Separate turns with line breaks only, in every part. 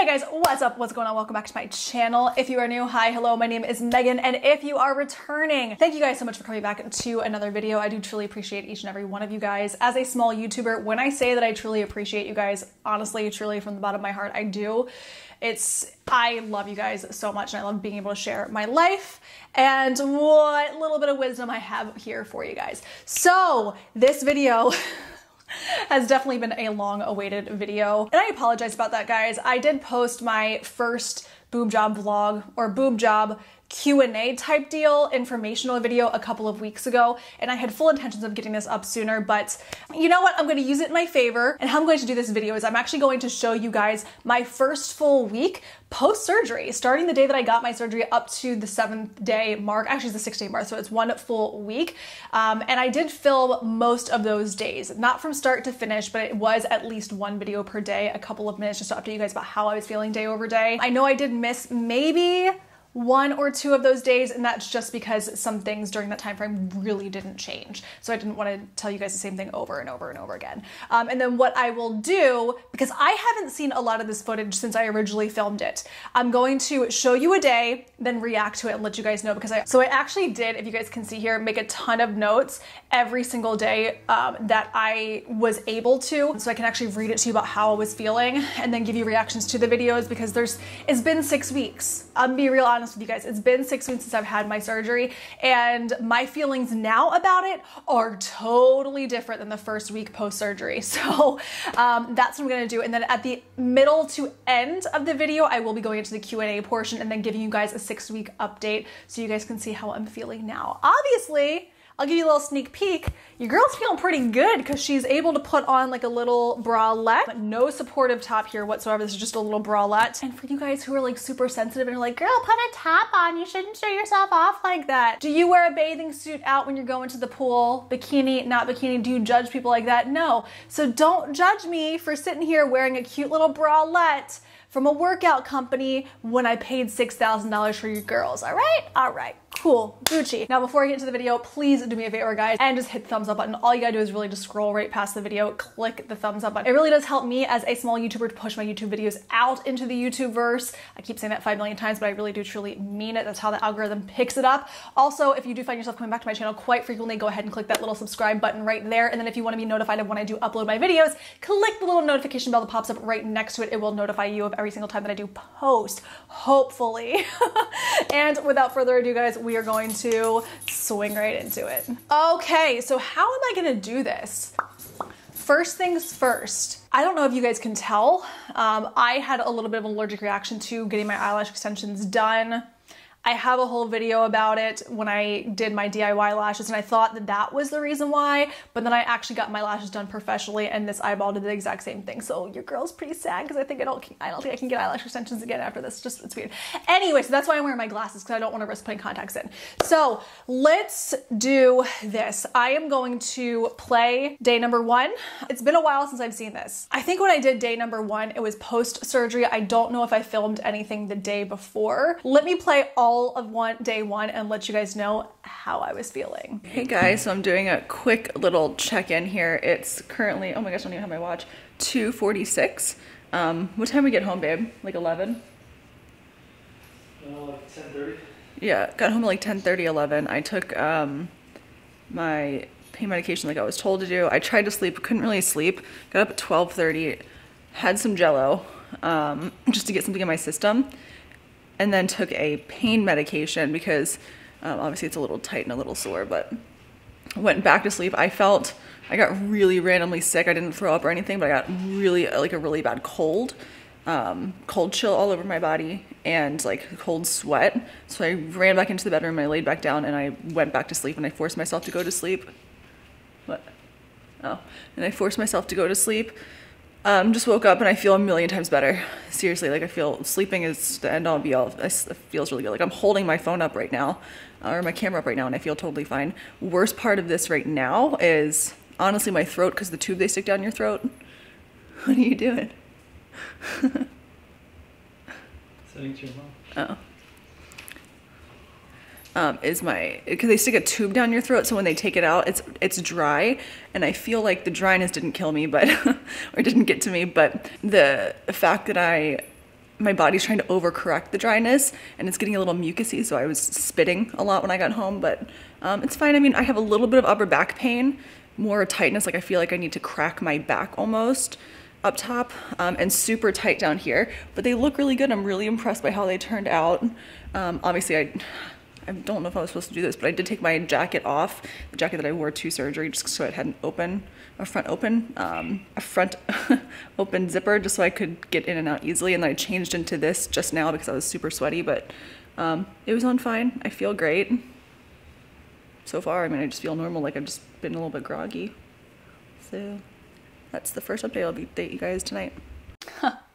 Hey guys, what's up? What's going on? Welcome back to my channel. If you are new, hi, hello, my name is Meghan, and if you are returning, thank you guys so much for coming back to another video. I do truly appreciate each and every one of you guys. As a small YouTuber, when I say that I truly appreciate you guys, honestly, truly from the bottom of my heart, I do. It's, I love you guys so much, and I love being able to share my life and what little bit of wisdom I have here for you guys. So, this video. has definitely been a long awaited video. And I apologize about that, guys. I did post my first boob job vlog or boob job Q&A type deal informational video a couple of weeks ago and I had full intentions of getting this up sooner but you know what? I'm going to use it in my favor and how I'm going to do this video is I'm actually going to show you guys my first full week post surgery starting the day that I got my surgery up to the seventh day mark. Actually it's the sixth day mark so it's one full week. Um, and I did film most of those days not from start to finish but it was at least one video per day a couple of minutes just to update you guys about how I was feeling day over day. I know I did miss maybe one or two of those days and that's just because some things during that time frame really didn't change. So i didn't want to tell you guys the same thing over and over and over again. Um, and then what i will do because i haven't seen a lot of this footage since i originally filmed it i'm going to show you a day then react to it and let you guys know because i so i actually did if you guys can see here make a ton of notes every single day um, that i was able to so i can actually read it to you about how i was feeling and then give you reactions to the videos because there's it's been six weeks i'm be real honest with you guys. It's been six weeks since I've had my surgery, and my feelings now about it are totally different than the first week post surgery. So um, that's what I'm gonna do. And then at the middle to end of the video, I will be going into the Q&A portion and then giving you guys a six week update so you guys can see how I'm feeling now. Obviously, I'll give you a little sneak peek. Your girl's feeling pretty good because she's able to put on like a little bralette, no supportive top here whatsoever. This is just a little bralette. And for you guys who are like super sensitive and are like, girl, put a top on. You shouldn't show yourself off like that. Do you wear a bathing suit out when you're going to the pool? Bikini, not bikini. Do you judge people like that? No. So don't judge me for sitting here wearing a cute little bralette from a workout company when I paid $6,000 for your girls, all right? All right cool, Gucci. Now before I get into the video, please do me a favor guys and just hit the thumbs up button. All you gotta do is really just scroll right past the video, click the thumbs up button. It really does help me as a small YouTuber to push my YouTube videos out into the YouTube verse. I keep saying that 5 million times, but I really do truly mean it. That's how the algorithm picks it up. Also, if you do find yourself coming back to my channel quite frequently, go ahead and click that little subscribe button right there. And then if you wanna be notified of when I do upload my videos, click the little notification bell that pops up right next to it. It will notify you of every single time that I do post, hopefully. and without further ado guys, we are going to swing right into it. Okay, so how am I gonna do this? First things first, I don't know if you guys can tell, um, I had a little bit of an allergic reaction to getting my eyelash extensions done I have a whole video about it when I did my DIY lashes and I thought that that was the reason why, but then I actually got my lashes done professionally and this eyeball did the exact same thing. So your girl's pretty sad because I think I don't, I don't think I can get eyelash extensions again after this. Just, it's weird. Anyway, so that's why I'm wearing my glasses because I don't want to risk putting contacts in. So let's do this. I am going to play day number one. It's been a while since I've seen this. I think when I did day number one, it was post surgery. I don't know if I filmed anything the day before. Let me play all all of one day one and let you guys know how I was feeling.
Hey guys, so I'm doing a quick little check-in here. It's currently, oh my gosh, I don't even have my watch, 2.46. Um, what time we get home, babe? Like 11?
Uh, like 10.30.
Yeah, got home at like 10.30, 11. I took um, my pain medication like I was told to do. I tried to sleep, couldn't really sleep. Got up at 12.30, had some jello um, just to get something in my system and then took a pain medication because um, obviously it's a little tight and a little sore, but went back to sleep. I felt, I got really randomly sick. I didn't throw up or anything, but I got really, like a really bad cold, um, cold chill all over my body and like cold sweat. So I ran back into the bedroom I laid back down and I went back to sleep and I forced myself to go to sleep. What? Oh, and I forced myself to go to sleep um, just woke up and I feel a million times better. Seriously, like I feel sleeping is the end all be all. It feels really good. Like I'm holding my phone up right now, uh, or my camera up right now, and I feel totally fine. Worst part of this right now is honestly my throat because the tube they stick down your throat. What are you doing?
Sending to your mom.
Oh um, is my because they stick a tube down your throat so when they take it out it's it's dry and I feel like the dryness didn't kill me but or didn't get to me but the fact that I my body's trying to overcorrect the dryness and it's getting a little mucusy. So I was spitting a lot when I got home, but um, it's fine. I mean, I have a little bit of upper back pain, more tightness. Like I feel like I need to crack my back almost up top um, and super tight down here, but they look really good. I'm really impressed by how they turned out. Um, obviously I, I don't know if I was supposed to do this, but I did take my jacket off, the jacket that I wore to surgery, just so it had an open, a front open, um, a front open zipper, just so I could get in and out easily. And then I changed into this just now because I was super sweaty, but um, it was on fine. I feel great so far. I mean, I just feel normal, like I've just been a little bit groggy. So that's the first update I'll update you guys tonight.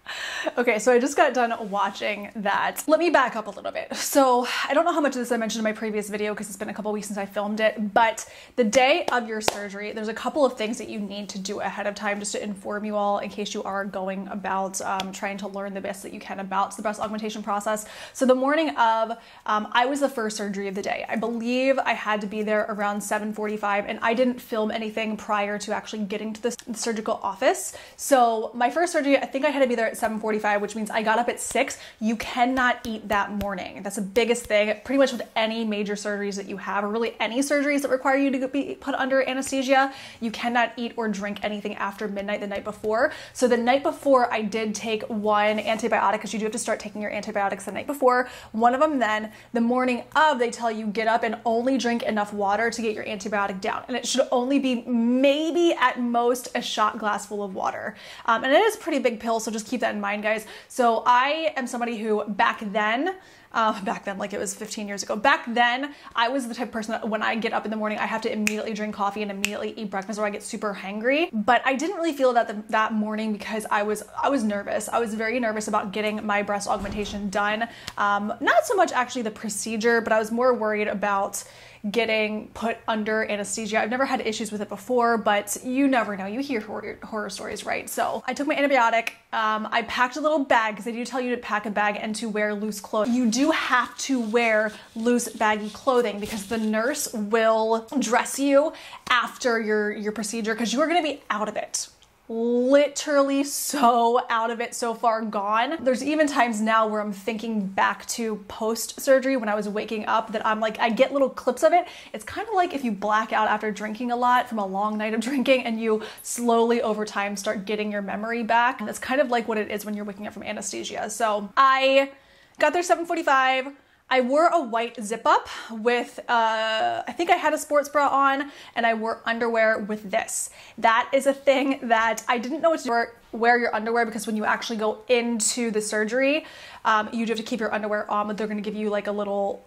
Okay, so I just got done watching that. Let me back up a little bit. So I don't know how much of this I mentioned in my previous video because it's been a couple weeks since I filmed it, but the day of your surgery, there's a couple of things that you need to do ahead of time just to inform you all in case you are going about um, trying to learn the best that you can about the breast augmentation process. So the morning of, um, I was the first surgery of the day. I believe I had to be there around 7.45 and I didn't film anything prior to actually getting to the surgical office. So my first surgery, I think I had to be there at 7.45, which means I got up at 6. You cannot eat that morning. That's the biggest thing, pretty much with any major surgeries that you have, or really any surgeries that require you to be put under anesthesia. You cannot eat or drink anything after midnight the night before. So the night before, I did take one antibiotic because you do have to start taking your antibiotics the night before. One of them then, the morning of, they tell you get up and only drink enough water to get your antibiotic down. And it should only be maybe at most a shot glass full of water. Um, and it is a pretty big pill, so just keep that in mind, guys. So I am somebody who back then, uh, back then, like it was 15 years ago. Back then, I was the type of person that when I get up in the morning, I have to immediately drink coffee and immediately eat breakfast, or I get super hangry. But I didn't really feel that the, that morning because I was I was nervous. I was very nervous about getting my breast augmentation done. Um, not so much actually the procedure, but I was more worried about getting put under anesthesia. I've never had issues with it before, but you never know. You hear horror, horror stories, right? So I took my antibiotic. Um, I packed a little bag because they do tell you to pack a bag and to wear loose clothes. You do have to wear loose baggy clothing because the nurse will dress you after your, your procedure because you are going to be out of it literally so out of it so far gone. There's even times now where I'm thinking back to post surgery when I was waking up that I'm like, I get little clips of it. It's kind of like if you black out after drinking a lot from a long night of drinking and you slowly over time start getting your memory back. And that's kind of like what it is when you're waking up from anesthesia. So I got there 745 I wore a white zip up with, uh, I think I had a sports bra on, and I wore underwear with this. That is a thing that I didn't know what to wear, wear your underwear because when you actually go into the surgery, um, you do have to keep your underwear on, but they're gonna give you like a little,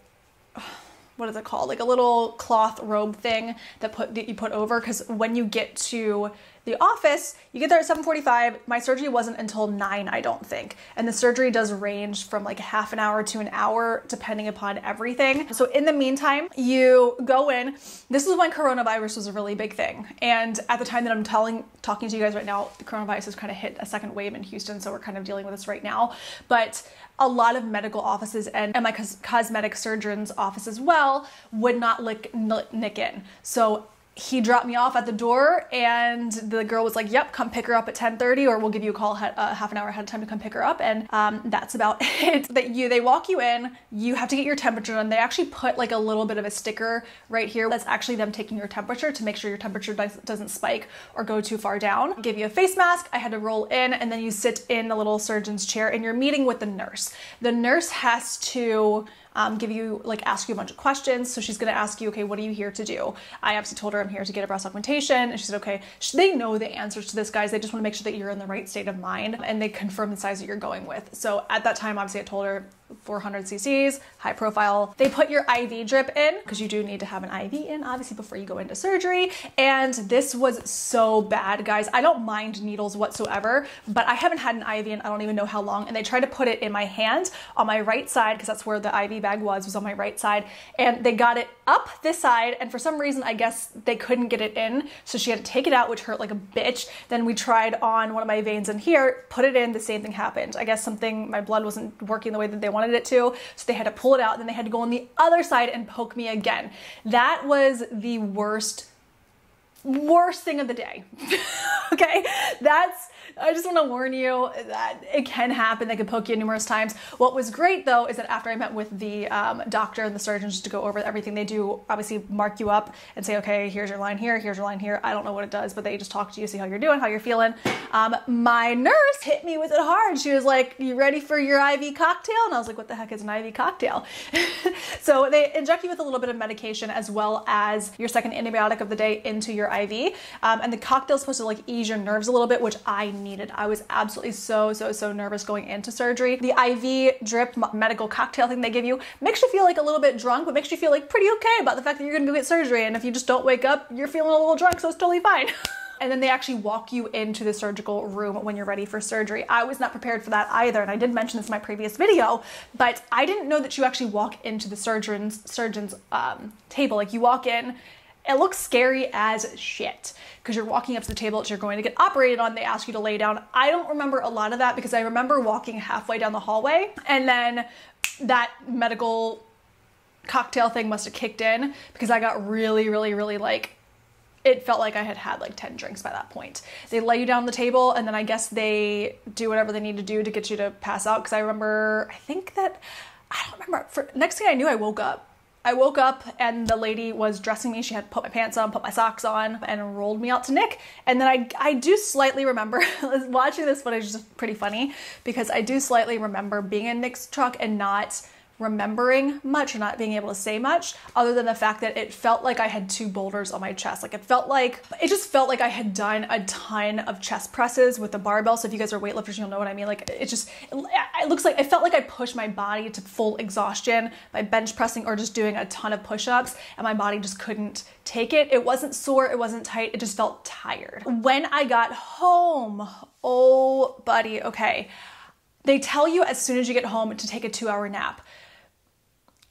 what is it called? Like a little cloth robe thing that put that you put over because when you get to the office, you get there at 7:45. My surgery wasn't until 9, I don't think. And the surgery does range from like half an hour to an hour depending upon everything. So in the meantime, you go in. This is when coronavirus was a really big thing. And at the time that I'm telling talking to you guys right now, the coronavirus has kind of hit a second wave in Houston, so we're kind of dealing with this right now. But a lot of medical offices and, and my cos- cosmetic surgeon's office as well would not lick, nick in. So he dropped me off at the door and the girl was like yep come pick her up at 10.30 or we'll give you a call uh, half an hour ahead of time to come pick her up. And um, that's about it. That you they walk you in you have to get your temperature done they actually put like a little bit of a sticker right here that's actually them taking your temperature to make sure your temperature does, doesn't spike or go too far down. Give you a face mask. I had to roll in and then you sit in the little surgeon's chair and you're meeting with the nurse. The nurse has to um, give you like ask you a bunch of questions. So she's to ask you, okay, what are you here to do? I obviously told her I'm here to get a breast augmentation, and she said, okay. They know the answers to this, guys. They just want to make sure that you're in the right state of mind, and they confirm the size that you're going with. So at that time, obviously, I told her 400 cc's, high profile. They put your IV drip in because you do need to have an IV in obviously before you go into surgery. And this was so bad, guys. I don't mind needles whatsoever, but I haven't had an IV in I don't even know how long. And they tried to put it in my hand on my right side because that's where the IV bag was, was on my right side. And they got it up this side. And for some reason, I guess they couldn't get it in. So she had to take it out, which hurt like a bitch. Then we tried on one of my veins in here, put it in, the same thing happened. I guess something, my blood wasn't working the way that they wanted wanted it to. So they had to pull it out. Then they had to go on the other side and poke me again. That was the worst worst thing of the day. okay? That's I just want to warn you that it can happen. They can poke you numerous times. What was great though is that after I met with the um, doctor and the surgeons to go over everything they do, obviously mark you up and say, okay, here's your line here, here's your line here. I don't know what it does, but they just talk to you, see how you're doing, how you're feeling. Um, my nurse hit me with it hard. She was like, you ready for your IV cocktail? And I was like, what the heck is an IV cocktail? so they inject you with a little bit of medication as well as your second antibiotic of the day into your IV. Um, and the cocktail is supposed to like ease your nerves a little bit, which I needed. I was absolutely so, so, so nervous going into surgery. The IV drip medical cocktail thing they give you makes you feel like a little bit drunk, but makes you feel like pretty okay about the fact that you're gonna go get surgery. And if you just don't wake up, you're feeling a little drunk, so it's totally fine. and then they actually walk you into the surgical room when you're ready for surgery. I was not prepared for that either, and I did mention this in my previous video, but I didn't know that you actually walk into the surgeon's surgeon's um, table. Like you walk in, it looks scary as shit because you're walking up to the table that you're going to get operated on. They ask you to lay down. I don't remember a lot of that because I remember walking halfway down the hallway and then that medical cocktail thing must have kicked in because I got really, really, really like it felt like I had had like 10 drinks by that point. They lay you down the table and then I guess they do whatever they need to do to get you to pass out. Cause I remember, I think that, I don't remember, for, next thing I knew, I woke up. I woke up and the lady was dressing me. She had put my pants on, put my socks on, and rolled me out to Nick. And then I, I do slightly remember watching this footage is pretty funny because I do slightly remember being in Nick's truck and not remembering much or not being able to say much other than the fact that it felt like I had two boulders on my chest. Like it felt like, it just felt like I had done a ton of chest presses with the barbell. So if you guys are weightlifters, you'll know what I mean. Like it just, it looks like, it felt like I pushed my body to full exhaustion by bench pressing or just doing a ton of push ups and my body just couldn't take it. It wasn't sore, it wasn't tight, it just felt tired. When I got home, oh buddy, okay. They tell you as soon as you get home to take a two hour nap.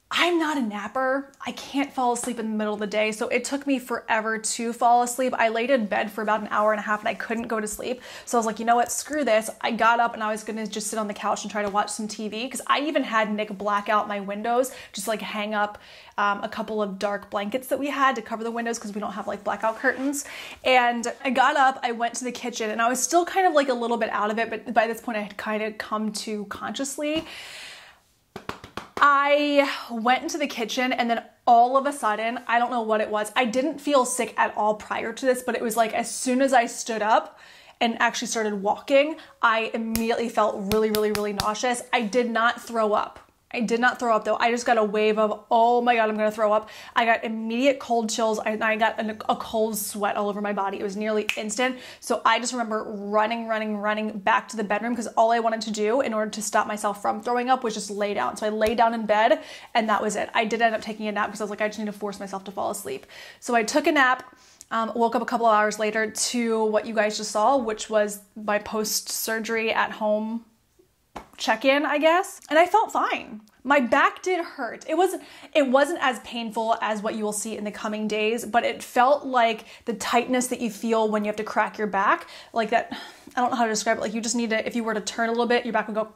I'm not a napper. I can't fall asleep in the middle of the day, so it took me forever to fall asleep. I laid in bed for about an hour and a half and I couldn't go to sleep. So I was like, you know what, screw this. I got up and I was gonna just sit on the couch and try to watch some TV because I even had Nick black out my windows, just like hang up um, a couple of dark blankets that we had to cover the windows because we don't have like blackout curtains. And I got up, I went to the kitchen, and I was still kind of like a little bit out of it, but by this point I had kind of come to consciously. I went into the kitchen and then all of a sudden, I don't know what it was. I didn't feel sick at all prior to this, but it was like as soon as I stood up and actually started walking, I immediately felt really, really, really nauseous. I did not throw up. I did not throw up though. I just got a wave of, oh my God, I'm gonna throw up. I got immediate cold chills. I, I got an, a cold sweat all over my body. It was nearly instant. So I just remember running, running, running back to the bedroom because all I wanted to do in order to stop myself from throwing up was just lay down. So I lay down in bed and that was it. I did end up taking a nap because I was like, I just need to force myself to fall asleep. So I took a nap. Um, woke up a couple of hours later to what you guys just saw, which was my post surgery at home check in, I guess. And I felt fine. My back did hurt. It wasn't it wasn't as painful as what you will see in the coming days, but it felt like the tightness that you feel when you have to crack your back, like that I don't know how to describe it. Like you just need to if you were to turn a little bit, your back would go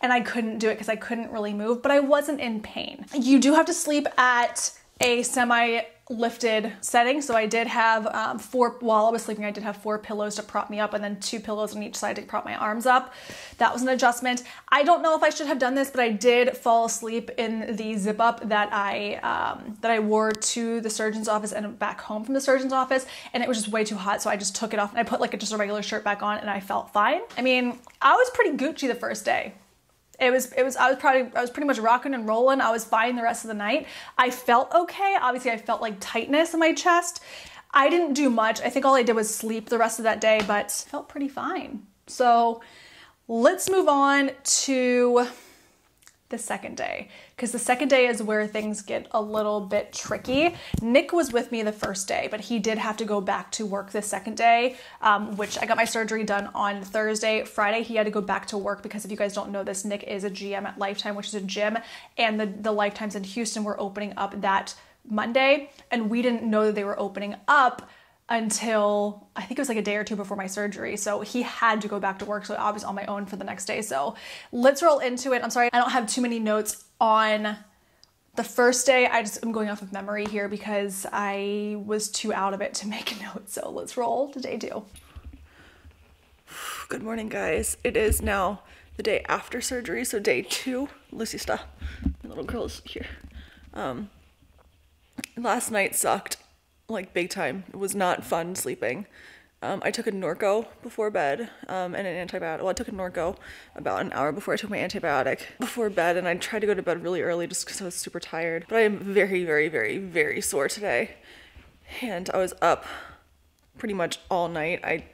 and I couldn't do it because I couldn't really move, but I wasn't in pain. You do have to sleep at a semi lifted setting. So I did have um, four, while I was sleeping, I did have four pillows to prop me up and then two pillows on each side to prop my arms up. That was an adjustment. I don't know if I should have done this, but I did fall asleep in the zip up that I, um, that I wore to the surgeon's office and back home from the surgeon's office. And it was just way too hot. So I just took it off and I put like a, just a regular shirt back on and I felt fine. I mean, I was pretty Gucci the first day it was it was I was probably I was pretty much rocking and rolling. I was fine the rest of the night. I felt okay. Obviously, I felt like tightness in my chest. I didn't do much. I think all I did was sleep the rest of that day, but felt pretty fine. So, let's move on to the second day because the second day is where things get a little bit tricky. Nick was with me the first day, but he did have to go back to work the second day, um, which I got my surgery done on Thursday. Friday, he had to go back to work because if you guys don't know this, Nick is a GM at Lifetime, which is a gym, and the, the Lifetimes in Houston were opening up that Monday, and we didn't know that they were opening up until I think it was like a day or two before my surgery. So he had to go back to work. So I was on my own for the next day. So let's roll into it. I'm sorry, I don't have too many notes on the first day. I just am going off of memory here because I was too out of it to make a note. So let's roll to day two.
Good morning, guys. It is now the day after surgery, so day two. Lucy, stop. My little girl's here. Um, last night sucked, like big time. It was not fun sleeping. Um, I took a Norco before bed um, and an antibiotic. Well, I took a Norco about an hour before I took my antibiotic before bed, and I tried to go to bed really early just because I was super tired. But I am very, very, very, very sore today, and I was up pretty much all night. I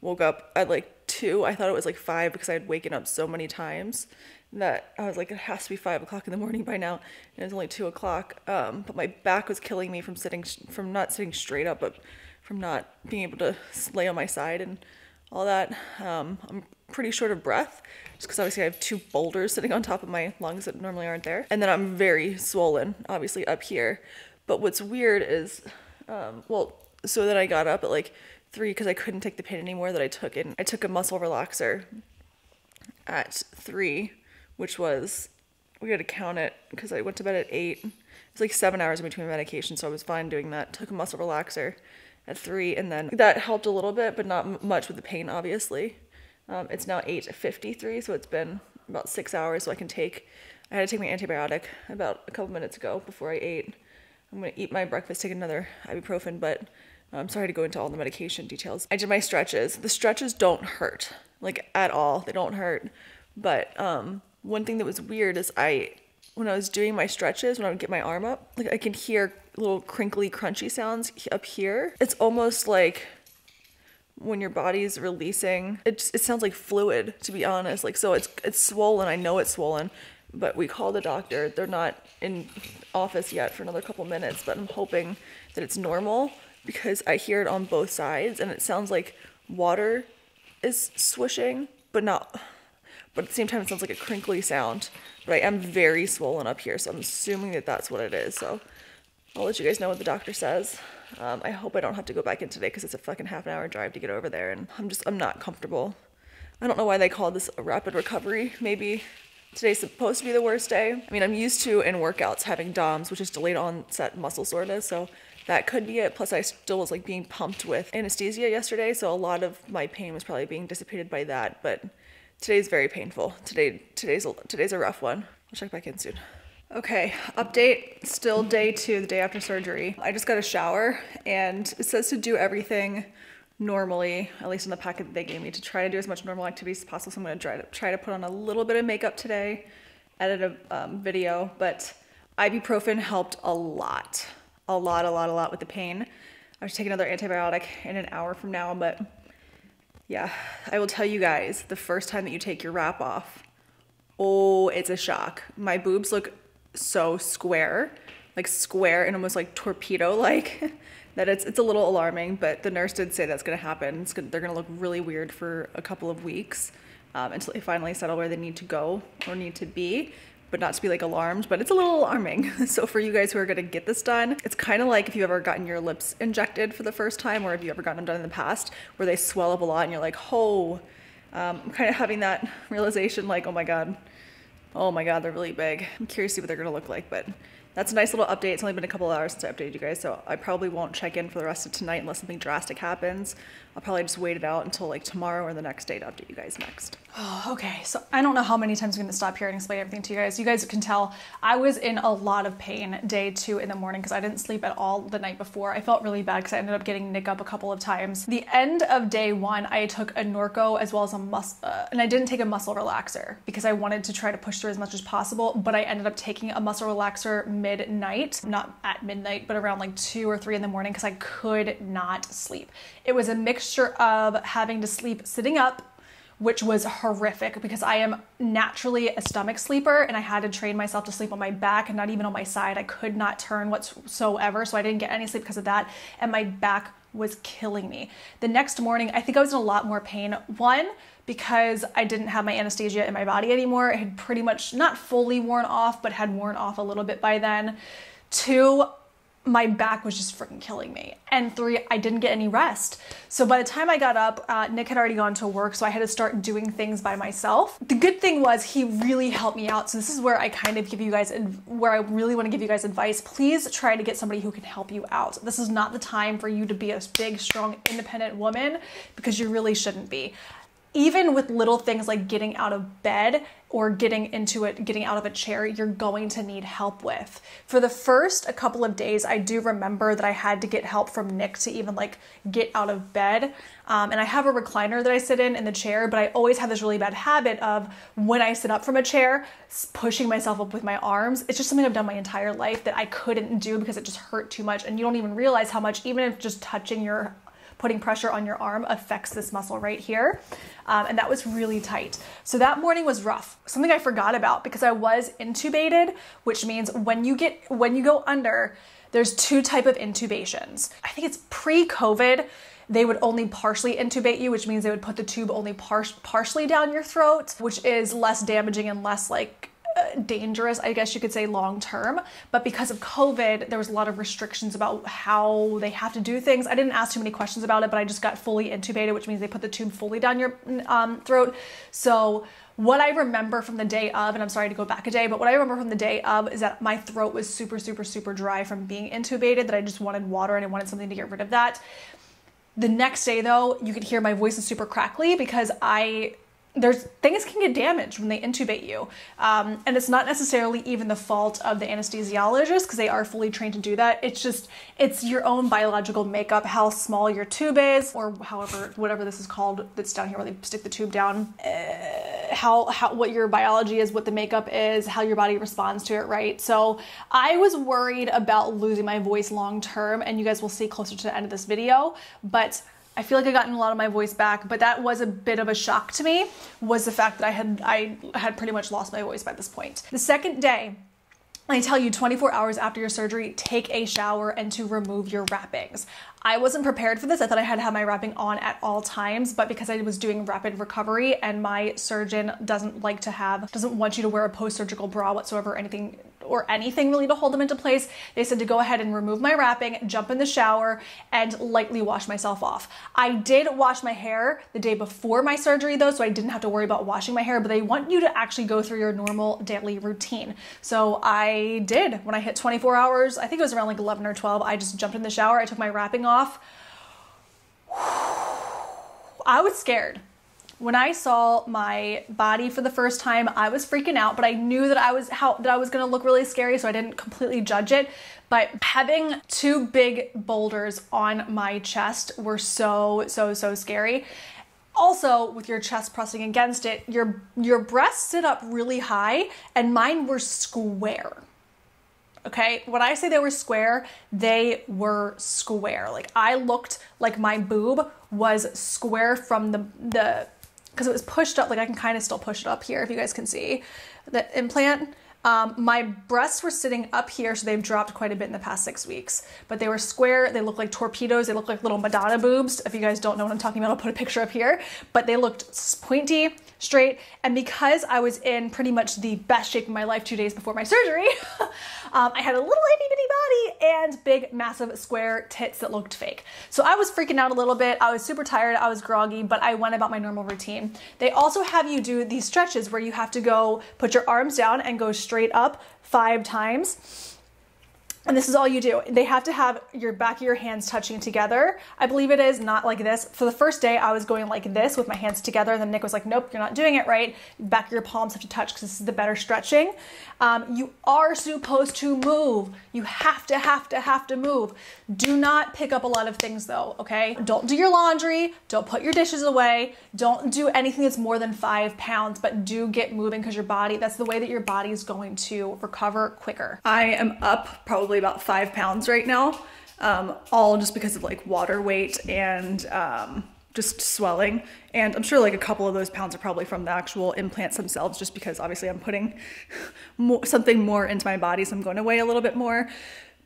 woke up at like two. I thought it was like five because I had waken up so many times that I was like, it has to be five o'clock in the morning by now, and it's only two o'clock. Um, but my back was killing me from sitting, from not sitting straight up, but from not being able to lay on my side and all that. Um, I'm pretty short of breath just because obviously I have two boulders sitting on top of my lungs that normally aren't there. And then I'm very swollen, obviously up here. But what's weird is, um, well, so then I got up at like three because I couldn't take the pain anymore that I took and I took a muscle relaxer at three, which was we had to count it because I went to bed at eight. It's like seven hours in between medication, so I was fine doing that. Took a muscle relaxer at three, and then that helped a little bit, but not much with the pain, obviously. Um, it's now 8:53, so it's been about six hours. So I can take. I had to take my antibiotic about a couple minutes ago before I ate. I'm gonna eat my breakfast, take another ibuprofen, but I'm sorry to go into all the medication details. I did my stretches. The stretches don't hurt, like at all. They don't hurt. But um, one thing that was weird is I, when I was doing my stretches, when I would get my arm up, like I can hear little crinkly, crunchy sounds up here. It's almost like when your body's releasing. It just, it sounds like fluid, to be honest. Like so, it's it's swollen. I know it's swollen, but we called the doctor. They're not in office yet for another couple minutes, but I'm hoping that it's normal because I hear it on both sides and it sounds like water is swishing, but not. But at the same time, it sounds like a crinkly sound. But I am very swollen up here, so I'm assuming that that's what it is. So I'll let you guys know what the doctor says. Um, I hope I don't have to go back in today because it's a fucking half an hour drive to get over there, and I'm just I'm not comfortable. I don't know why they call this a rapid recovery. Maybe today's supposed to be the worst day. I mean, I'm used to in workouts having DOMS, which is delayed onset muscle soreness, so that could be it. Plus, I still was like being pumped with anesthesia yesterday, so a lot of my pain was probably being dissipated by that. But today's very painful. Today, today's a, today's a rough one. I'll check back in soon. Okay, update. Still day two, the day after surgery. I just got a shower, and it says to do everything normally, at least in the packet that they gave me, to try to do as much normal activities as possible. So I'm gonna try to try to put on a little bit of makeup today, edit a um, video, but ibuprofen helped a lot, a lot, a lot, a lot with the pain. I should take another antibiotic in an hour from now, but yeah, I will tell you guys the first time that you take your wrap off, oh, it's a shock. My boobs look so square, like square and almost like torpedo like. that it's it's a little alarming, but the nurse did say that's going to happen. Gonna, they're going to look really weird for a couple of weeks um, until they finally settle where they need to go or need to be. But not to be like alarmed, but it's a little alarming. so for you guys who are to get this done, it's kind of like if you've ever gotten your lips injected for the first time, or if you ever gotten them done in the past, where they swell up a lot and you're like, oh, um, I'm kind of having that realization, like, oh my god, oh my god, they're really big. I'm curious to see what they're to look like, but that's a nice little update. It's only been a couple hours since I updated you guys, so I probably won't check in for the rest of tonight unless something drastic happens. I'll probably just wait it out until like tomorrow or the next day to update you guys next.
Oh, okay. So I don't know how many times I'm to stop here and explain everything to you guys. You guys can tell I was in a lot of pain day two in the morning because I didn't sleep at all the night before. I felt really bad because I ended up getting Nick up a couple of times. The end of day one, I took a Norco as well as a muscle, uh, and I didn't take a muscle relaxer because I wanted to try to push through as much as possible. But I ended up taking a muscle relaxer midnight, not at midnight, but around like two or three in the morning because I could not sleep. It was a mixture of having to sleep sitting up which was horrific because I am naturally a stomach sleeper and I had to train myself to sleep on my back and not even on my side. I could not turn whatsoever, so I didn't get any sleep because of that, and my back was killing me. The next morning, I think I was in a lot more pain. One, because I didn't have my anesthesia in my body anymore. It had pretty much not fully worn off, but had worn off a little bit by then. Two, my back was just freaking killing me. And three, I didn't get any rest. So by the time I got up, uh, Nick had already gone to work, so I had to start doing things by myself. The good thing was he really helped me out. So this is where I kind of give you guys, where I really want to give you guys advice. Please try to get somebody who can help you out. This is not the time for you to be a big, strong, independent woman because you really shouldn't be even with little things like getting out of bed or getting into it, getting out of a chair, you're going to need help with. For the first a couple of days, I do remember that I had to get help from Nick to even like get out of bed. Um, and I have a recliner that I sit in in the chair, but I always have this really bad habit of when I sit up from a chair, pushing myself up with my arms. It's just something I've done my entire life that I couldn't do because it just hurt too much. And you don't even realize how much, even if just touching your putting pressure on your arm affects this muscle right here. Um, and that was really tight. So that morning was rough. Something I forgot about because I was intubated, which means when you get when you go under, there's two type of intubations. I think it's pre-COVID they would only partially intubate you, which means they would put the tube only par- partially down your throat, which is less damaging and less like dangerous, I guess you could say long term. But because of COVID, there was a lot of restrictions about how they have to do things. I didn't ask too many questions about it, but I just got fully intubated, which means they put the tube fully down your um, throat. So what I remember from the day of, and I'm sorry to go back a day, but what I remember from the day of is that my throat was super, super, super dry from being intubated, that I just wanted water and I wanted something to get rid of that. The next day, though, you could hear my voice is super crackly because I there's things can get damaged when they intubate you. Um, and it's not necessarily even the fault of the anesthesiologist because they are fully trained to do that. It's just it's your own biological makeup how small your tube is or however whatever this is called that's down here where they stick the tube down uh, how how what your biology is what the makeup is how your body responds to it right? So i was worried about losing my voice long term and you guys will see closer to the end of this video but I feel like I gotten a lot of my voice back, but that was a bit of a shock to me was the fact that I had I had pretty much lost my voice by this point. The second day, I tell you 24 hours after your surgery, take a shower and to remove your wrappings. I wasn't prepared for this. I thought I had to have my wrapping on at all times, but because I was doing rapid recovery and my surgeon doesn't like to have, doesn't want you to wear a post-surgical bra whatsoever, anything or anything really to hold them into place. They said to go ahead and remove my wrapping, jump in the shower, and lightly wash myself off. I did wash my hair the day before my surgery though, so I didn't have to worry about washing my hair, but they want you to actually go through your normal daily routine. So I did. When I hit 24 hours, I think it was around like 11 or 12, I just jumped in the shower, I took my wrapping off. I was scared when I saw my body for the first time, I was freaking out, but I knew that I was how that I was going to look really scary, so I didn't completely judge it. But having two big boulders on my chest were so so so scary. Also, with your chest pressing against it, your your breasts sit up really high and mine were square. Okay, when I say they were square, they were square. Like I looked like my boob was square from the the because it was pushed up, like I can kind of still push it up here if you guys can see the implant. Um, my breasts were sitting up here, so they've dropped quite a bit in the past six weeks. But they were square. They look like torpedoes. They look like little Madonna boobs. If you guys don't know what I'm talking about, I'll put a picture up here. But they looked pointy, straight. And because I was in pretty much the best shape of my life two days before my surgery, um, I had a little itty bitty body and big, massive square tits that looked fake. So I was freaking out a little bit. I was super tired. I was groggy, but I went about my normal routine. They also have you do these stretches where you have to go put your arms down and go straight up five times and this is all you do. They have to have your back of your hands touching together. I believe it is not like this. For the first day, I was going like this with my hands together. And then Nick was like, nope, you're not doing it right. Back of your palms have to touch because this is the better stretching. Um, you are supposed to move. You have to, have to, have to move. Do not pick up a lot of things though, okay? Don't do your laundry. Don't put your dishes away. Don't do anything that's more than five pounds, but do get moving because your body, that's the way that your body is going to recover quicker.
I am up probably about five pounds right now, um, all just because of like water weight and um, just swelling. And I'm sure like a couple of those pounds are probably from the actual implants themselves, just because obviously I'm putting more, something more into my body, so I'm going to weigh a little bit more.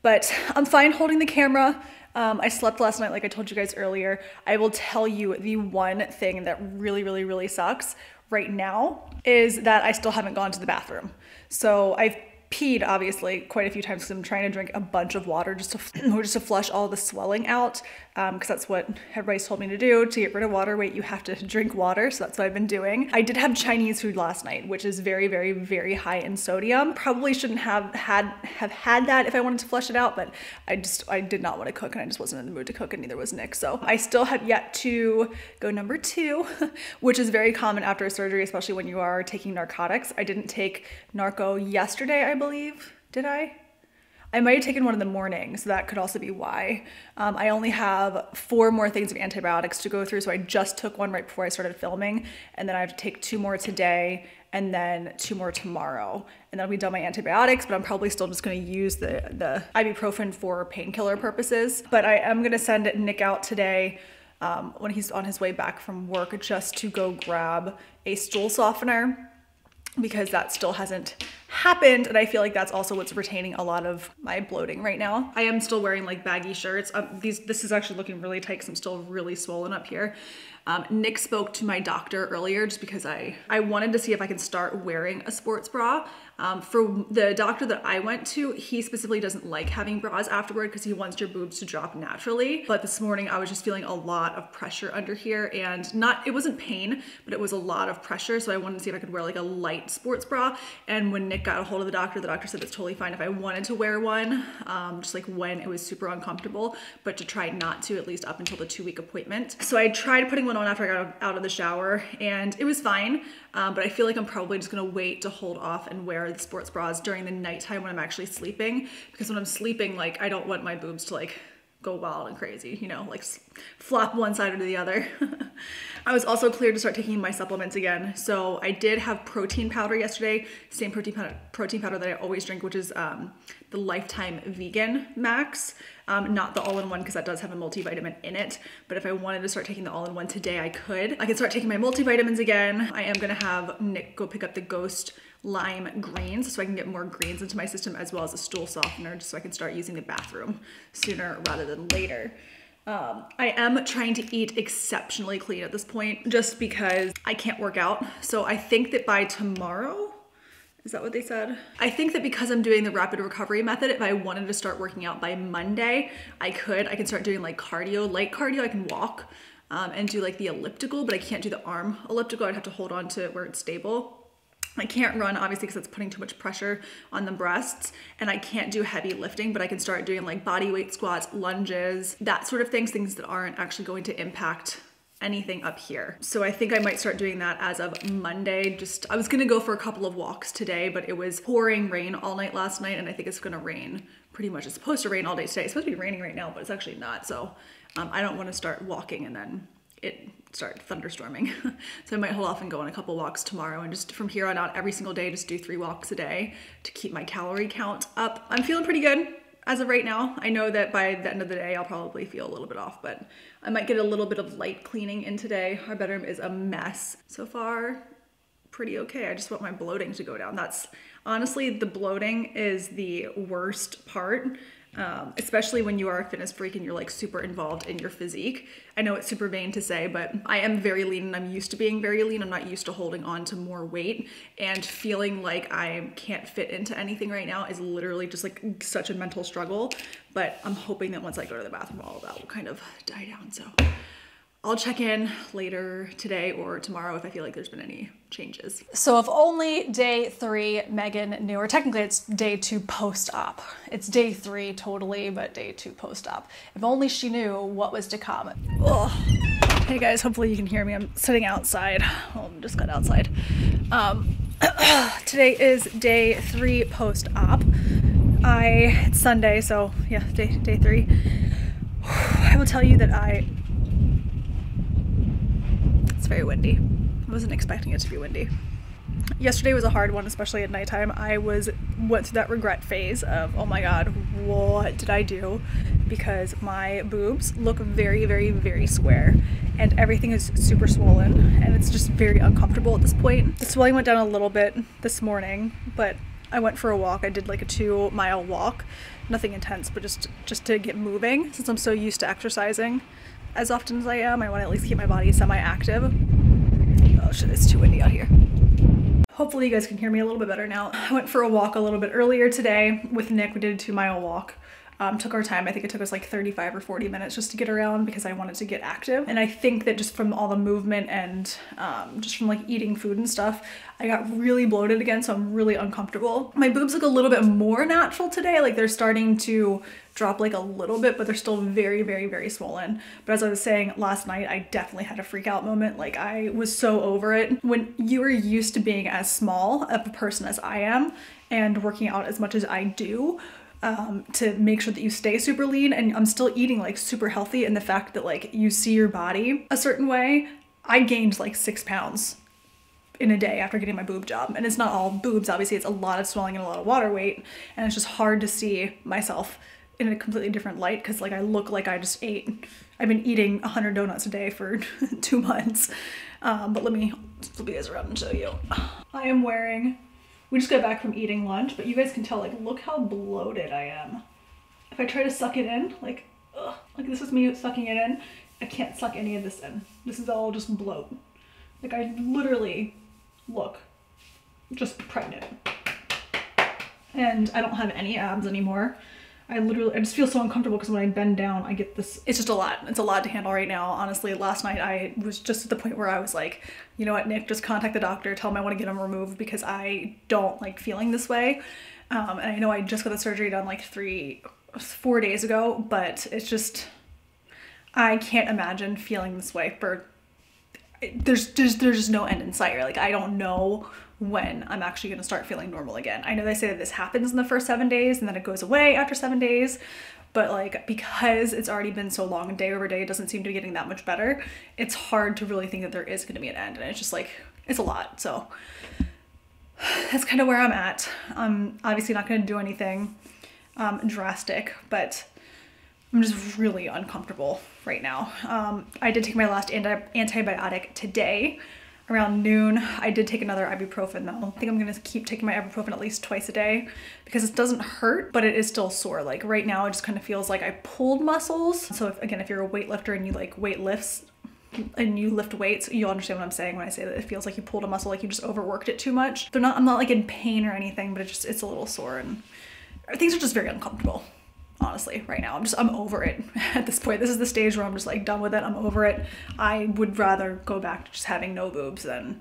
But I'm fine holding the camera. Um, I slept last night, like I told you guys earlier. I will tell you the one thing that really, really, really sucks right now is that I still haven't gone to the bathroom. So I've peed obviously quite a few times because I'm trying to drink a bunch of water just to or just to flush all the swelling out Um,
because that's what everybody's told me to do to get rid of water weight. You have to drink water, so that's what I've been doing. I did have Chinese food last night, which is very, very, very high in sodium. Probably shouldn't have had have had that if I wanted to flush it out, but I just I did not want to cook and I just wasn't in the mood to cook, and neither was Nick. So I still have yet to go number two, which is very common after a surgery, especially when you are taking narcotics. I didn't take narco yesterday, I believe. Did I? I might have taken one in the morning, so that could also be why. Um, I only have four more things of antibiotics to go through, so I just took one right before I started filming, and then I have to take two more today, and then two more tomorrow, and then I'll be done my antibiotics. But I'm probably still just going to use the the ibuprofen for painkiller purposes. But I am going to send Nick out today. Um, when he's on his way back from work, just to go grab a stool softener because that still hasn't happened and I feel like that's also what's retaining a lot of my bloating right now. I am still wearing like baggy shirts. Um, these This is actually looking really tight because I'm still really swollen up here. Um, Nick spoke to my doctor earlier just because I, I wanted to see if I can start wearing a sports bra. Um, for the doctor that I went to, he specifically doesn't like having bras afterward because he wants your boobs to drop naturally. But this morning I was just feeling a lot of pressure under here and not, it wasn't pain, but it was a lot of pressure. So I wanted to see if I could wear like a light sports bra. And when Nick got a hold of the doctor, the doctor said it's totally fine if I wanted to wear one, um, just like when it was super uncomfortable, but to try not to at least up until the two week appointment. So I tried putting one on after I got out of the shower and it was fine. Um, but I feel like I'm probably just gonna wait to hold off and wear the sports bras during the nighttime when I'm actually sleeping because when I'm sleeping, like I don't want my boobs to like go wild and crazy, you know, like flop one side or the other. I was also cleared to start taking my supplements again. So I did have protein powder yesterday, same protein powder, protein powder that I always drink, which is um, the Lifetime Vegan Max. Um, not the all-in-one because that does have a multivitamin in it. But if I wanted to start taking the all-in-one today, I could. I can start taking my multivitamins again. I am gonna have Nick go pick up the Ghost lime greens so I can get more greens into my system as well as a stool softener just so I can start using the bathroom sooner rather than later. Um, I am trying to eat exceptionally clean at this point just because I can't work out. So I think that by tomorrow, is that what they said? I think that because I'm doing the rapid recovery method, if I wanted to start working out by Monday, I could. I can start doing like cardio, light cardio. I can walk um, and do like the elliptical, but I can't do the arm elliptical. I'd have to hold on to where it's stable. I can't run obviously because it's putting too much pressure on the breasts and I can't do heavy lifting, but I can start doing like body weight squats, lunges, that sort of things, things that aren't actually going to impact anything up here. So I think I might start doing that as of Monday. Just, I was gonna go for a couple of walks today, but it was pouring rain all night last night and I think it's gonna rain pretty much. It's supposed to rain all day today. It's supposed to be raining right now, but it's actually not. So um, I don't wanna start walking and then it start thunderstorming. so I might hold off and go on a couple walks tomorrow and just from here on out every single day just do three walks a day to keep my calorie count up. I'm feeling pretty good as of right now. I know that by the end of the day I'll probably feel a little bit off, but I might get a little bit of light cleaning in today. Our bedroom is a mess so far. Pretty okay. I just want my bloating to go down. That's honestly the bloating is the worst part um, especially when you are a fitness freak and you're like super involved in your physique. I know it's super vain to say, but I am very lean and I'm used to being very lean. I'm not used to holding on to more weight and feeling like I can't fit into anything right now is literally just like such a mental struggle. But I'm hoping that once I go to the bathroom, all of that will kind of die down. So I'll check in later today or tomorrow if I feel like there's been any changes.
So if only day three Meghan knew, or technically it's day two post-op. It's day three totally, but day two post-op. If only she knew what was to come.
Ugh. Hey guys, hopefully you can hear me. I'm sitting outside. Oh, I just got outside. Um, today is day three post-op. I, it's Sunday, so yeah, day, day three. I will tell you that I it's very windy. I wasn't expecting it to be windy. Yesterday was a hard one, especially at nighttime. I was went through that regret phase of, oh my god, what did I do? Because my boobs look very, very, very square and everything is super swollen and it's just very uncomfortable at this point. The swelling went down a little bit this morning, but I went for a walk. I did like a two mile walk. Nothing intense, but just just to get moving since I'm so used to exercising as often as I am. I want to at least keep my body semi-active. Oh shit, it's too windy out here. Hopefully you guys can hear me a little bit better now. I went for a walk a little bit earlier today with Nick. We did a two mile walk. Um, took our time. I think it took us like 35 or 40 minutes just to get around because I wanted to get active. And I think that just from all the movement and um, just from like eating food and stuff, I got really bloated again. So I'm really uncomfortable. My boobs look a little bit more natural today. Like they're starting to drop like a little bit, but they're still very, very, very swollen. But as I was saying last night, I definitely had a freak out moment. Like I was so over it. When you are used to being as small of a person as I am and working out as much as I do, um, to make sure that you stay super lean and I'm still eating like super healthy and the fact that like you see your body a certain way, I gained like six pounds in a day after getting my boob job. And it's not all boobs, obviously it's a lot of swelling and a lot of water weight. And it's just hard to see myself in a completely different light because like I look like I just ate. I've been eating 100 donuts a day for two months. Um, but let me flip you guys around and show you. I am wearing we just got back from eating lunch, but you guys can tell, like, look how bloated I am. If I try to suck it in, like, ugh, like this is me sucking it in, I can't suck any of this in. This is all just bloat. Like, I literally look just pregnant. And I don't have any abs anymore. I literally, I just feel so uncomfortable because when I bend down, I get this, it's just a lot. It's a lot to handle right now. Honestly, last night I was just at the point where I was like, you know what, Nick, just contact the doctor, tell him I want to get them removed because I don't like feeling this way. Um, and I know I just got the surgery done like three, four days ago, but it's just, I can't imagine feeling this way for, there's, just, there's just no end in sight. Like, I don't know when I'm actually going to start feeling normal again. I know they say that this happens in the first seven days and then it goes away after seven days, but like because it's already been so long and day over day, it doesn't seem to be getting that much better. It's hard to really think that there is going to be an end, and it's just like it's a lot. So that's kind of where I'm at. I'm obviously not going to do anything um, drastic, but I'm just really uncomfortable right now. Um, I did take my last anti- antibiotic today around noon. I did take another ibuprofen though. I think I'm gonna keep taking my ibuprofen at least twice a day because it doesn't hurt, but it is still sore. Like right now, it just kind of feels like I pulled muscles. So if, again, if you're a weightlifter and you like weight lifts, and you lift weights, you'll understand what I'm saying when I say that it feels like you pulled a muscle, like you just overworked it too much. They're not, I'm not like in pain or anything, but it just, it's a little sore and things are just very uncomfortable honestly right now. I'm just i'm over it at this point. This is the stage where i'm just like done with it. I'm over it. I would rather go back to just having no boobs than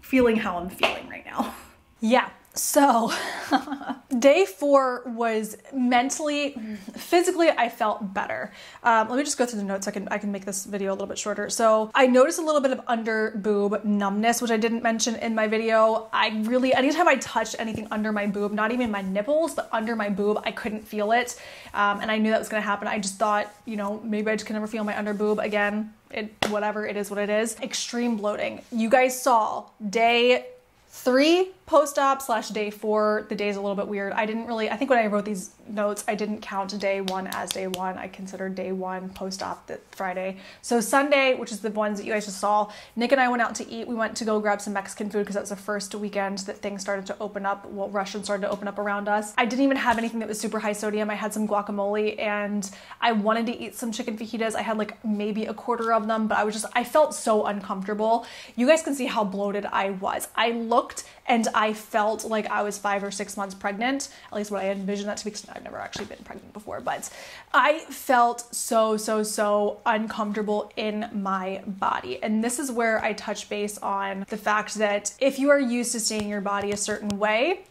feeling how i'm feeling right now. Yeah so, day four was mentally, physically, I felt better. Um, let me just go through the notes. So I can I can make this video a little bit shorter. So I noticed a little bit of under boob numbness, which I didn't mention in my video. I really, anytime I touched anything under my boob, not even my nipples, but under my boob, I couldn't feel it, um, and I knew that was gonna happen. I just thought, you know, maybe I just can never feel my under boob again. It whatever it is, what it is. Extreme bloating. You guys saw day three post-op slash day four the day's is a little bit weird. I didn't really i think when i wrote these notes i didn't count day one as day one. I considered day one post-op that friday. So sunday which is the ones that you guys just saw nick and i went out to eat. We went to go grab some mexican food because that was the first weekend that things started to open up well russians started to open up around us. I didn't even have anything that was super high sodium. I had some guacamole and i wanted to eat some chicken fajitas. I had like maybe a quarter of them but i was just i felt so uncomfortable. You guys can see how bloated i was. I looked and I felt like I was five or six months pregnant, at least what I envisioned that to be, because I've never actually been pregnant before, but I felt so, so, so uncomfortable in my body. And this is where I touch base on the fact that if you are used to seeing your body a certain way,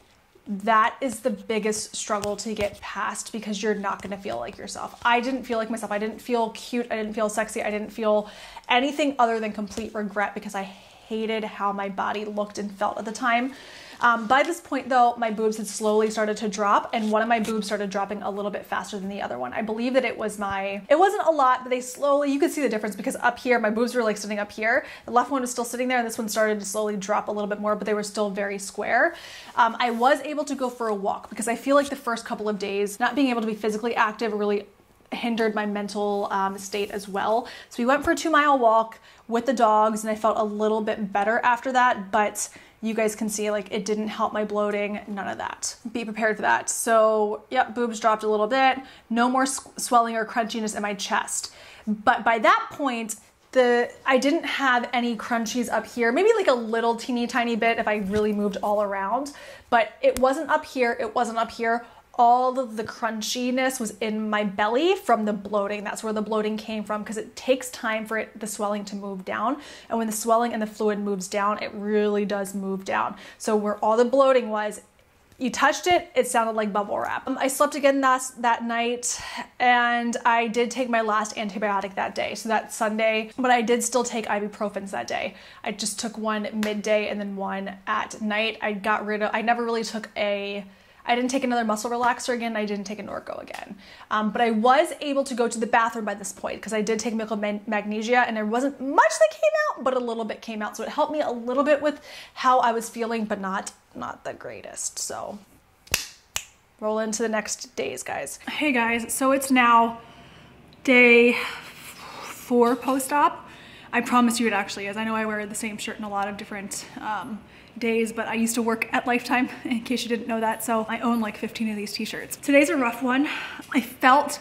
that is the biggest struggle to get past because you're not going to feel like yourself. I didn't feel like myself. I didn't feel cute. I didn't feel sexy. I didn't feel anything other than complete regret because I hated how my body looked and felt at the time. Um, by this point, though, my boobs had slowly started to drop, and one of my boobs started dropping a little bit faster than the other one. I believe that it was my, it wasn't a lot, but they slowly, you could see the difference because up here, my boobs were like sitting up here. The left one was still sitting there, and this one started to slowly drop a little bit more, but they were still very square. Um, I was able to go for a walk because I feel like the first couple of days, not being able to be physically active really hindered my mental um, state as well. So we went for a two mile walk with the dogs, and I felt a little bit better after that, but you guys can see like it didn't help my bloating, none of that. Be prepared for that. So, yep, boobs dropped a little bit, no more swelling or crunchiness in my chest. But by that point, the I didn't have any crunchies up here, maybe like a little teeny tiny bit if I really moved all around, but it wasn't up here, it wasn't up here all of the crunchiness was in my belly from the bloating. That's where the bloating came from because it takes time for it, the swelling to move down. And when the swelling and the fluid moves down, it really does move down. So where all the bloating was, you touched it, it sounded like bubble wrap. Um, I slept again that, that night and I did take my last antibiotic that day. So that Sunday, but I did still take ibuprofens that day. I just took one midday and then one at night. I got rid of, I never really took a I didn't take another muscle relaxer again. I didn't take a Norco again. Um, but I was able to go to the bathroom by this point because I did take milk magnesia and there wasn't much that came out, but a little bit came out. So it helped me a little bit with how I was feeling, but not not the greatest. So roll into the next days, guys. Hey guys, so it's now day four post-op. I promise you it actually is. I know I wear the same shirt in a lot of different um, days, but I used to work at Lifetime in case you didn't know that. So I own like 15 of these t-shirts. Today's a rough one. I felt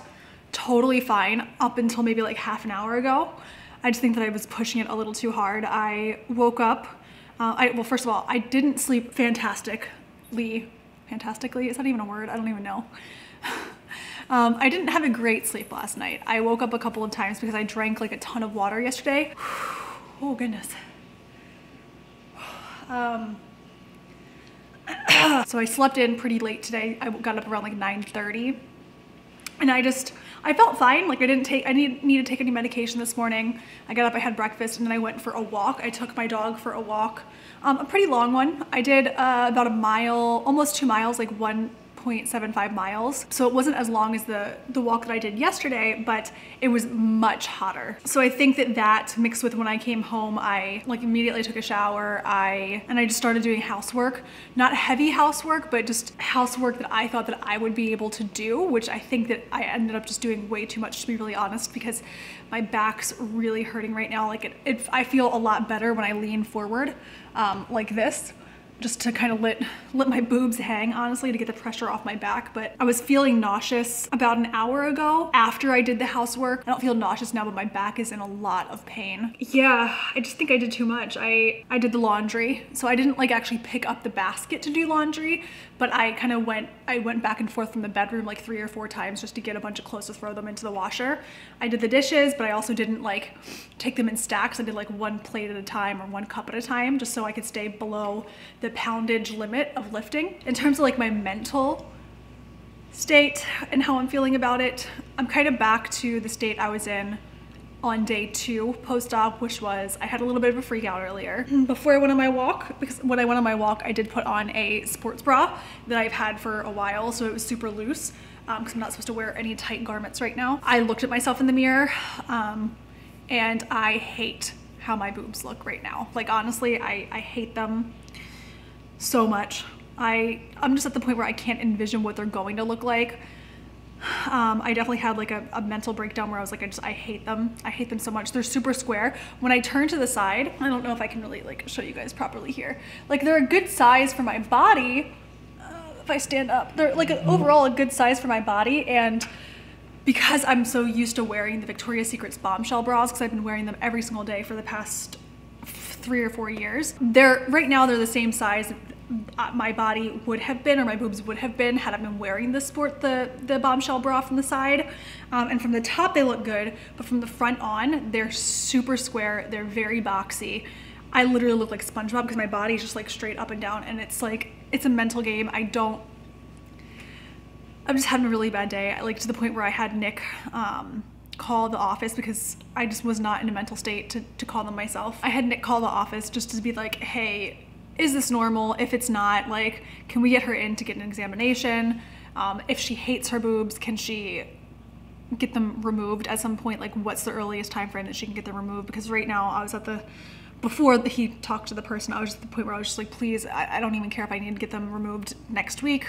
totally fine up until maybe like half an hour ago. I just think that I was pushing it a little too hard. I woke up, uh, I, well, first of all, I didn't sleep fantastically. Fantastically? Is that even a word? I don't even know. Um, I didn't have a great sleep last night. I woke up a couple of times because I drank like a ton of water yesterday. oh goodness. Um, so I slept in pretty late today. I got up around like 9.30 and I just, I felt fine. Like I didn't take, I didn't need to take any medication this morning. I got up, I had breakfast and then I went for a walk. I took my dog for a walk, um, a pretty long one. I did uh, about a mile, almost two miles, like one 0.75 miles. So it wasn't as long as the, the walk that I did yesterday, but it was much hotter. So I think that that mixed with when I came home, I like immediately took a shower, I, and I just started doing housework. Not heavy housework, but just housework that I thought that I would be able to do, which I think that I ended up just doing way too much to be really honest, because my back's really hurting right now. Like it, it I feel a lot better when I lean forward um, like this just to kind of let, let my boobs hang, honestly, to get the pressure off my back. But I was feeling nauseous about an hour ago after I did the housework. I don't feel nauseous now, but my back is in a lot of pain. Yeah, I just think I did too much. I, I did the laundry. So I didn't like actually pick up the basket to do laundry, but I kind of went, I went back and forth from the bedroom like three or four times just to get a bunch of clothes to throw them into the washer. I did the dishes, but I also didn't like take them in stacks. I did like one plate at a time or one cup at a time just so I could stay below the poundage limit of lifting. In terms of like my mental state and how I'm feeling about it, I'm kind of back to the state I was in on day two post-op, which was, I had a little bit of a freak out earlier. Before I went on my walk, because when I went on my walk, I did put on a sports bra that I've had for a while, so it was super loose, because um, I'm not supposed to wear any tight garments right now. I looked at myself in the mirror, um, and I hate how my boobs look right now. Like honestly, I, I hate them so much. I, I'm just at the point where I can't envision what they're going to look like. Um, I definitely had like a, a, mental breakdown where I was like, I just, I hate them. I hate them so much. They're super square. When I turn to the side, I don't know if I can really like show you guys properly here. Like they're a good size for my body. Uh, if I stand up, they're like overall a good size for my body. And because I'm so used to wearing the Victoria's Secrets bombshell bras, because I've been wearing them every single day for the past three or four years. They're right now they're the same size my body would have been or my boobs would have been had I been wearing the sport the the bombshell bra from the side. Um, and from the top they look good but from the front on they're super square they're very boxy. I literally look like SpongeBob because my body is just like straight up and down and it's like it's a mental game. I don't I'm just having a really bad day like to the point where I had Nick um, call the office because I just was not in a mental state to, to call them myself. I had Nick call the office just to be like, hey, is this normal? If it's not, like, can we get her in to get an examination? Um, if she hates her boobs, can she get them removed at some point? Like, what's the earliest time frame that she can get them removed? Because right now, I was at the before he talked to the person, I was at the point where I was just like, please, I, I, don't even care if I need to get them removed next week,